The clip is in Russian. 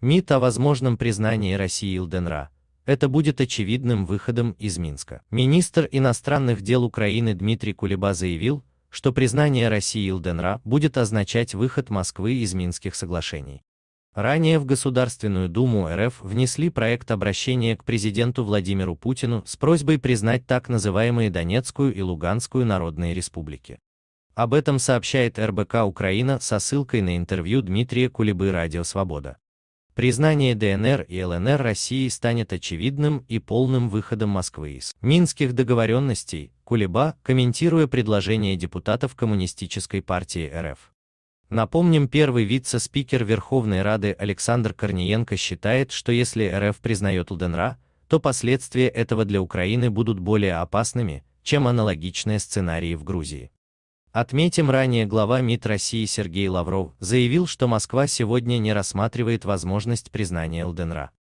МИД о возможном признании России ЛДНР. Это будет очевидным выходом из Минска. Министр иностранных дел Украины Дмитрий Кулеба заявил, что признание России ЛДНР будет означать выход Москвы из Минских соглашений. Ранее в Государственную Думу РФ внесли проект обращения к президенту Владимиру Путину с просьбой признать так называемые Донецкую и Луганскую народные республики. Об этом сообщает РБК Украина со ссылкой на интервью Дмитрия Кулебы «Радио Свобода». Признание ДНР и ЛНР России станет очевидным и полным выходом Москвы из Минских договоренностей, Кулеба, комментируя предложение депутатов Коммунистической партии РФ. Напомним, первый вице-спикер Верховной Рады Александр Корниенко считает, что если РФ признает ЛДНР, то последствия этого для Украины будут более опасными, чем аналогичные сценарии в Грузии. Отметим ранее глава МИД России Сергей Лавров заявил, что Москва сегодня не рассматривает возможность признания ЛДНР.